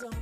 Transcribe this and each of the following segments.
hands.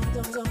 Stop.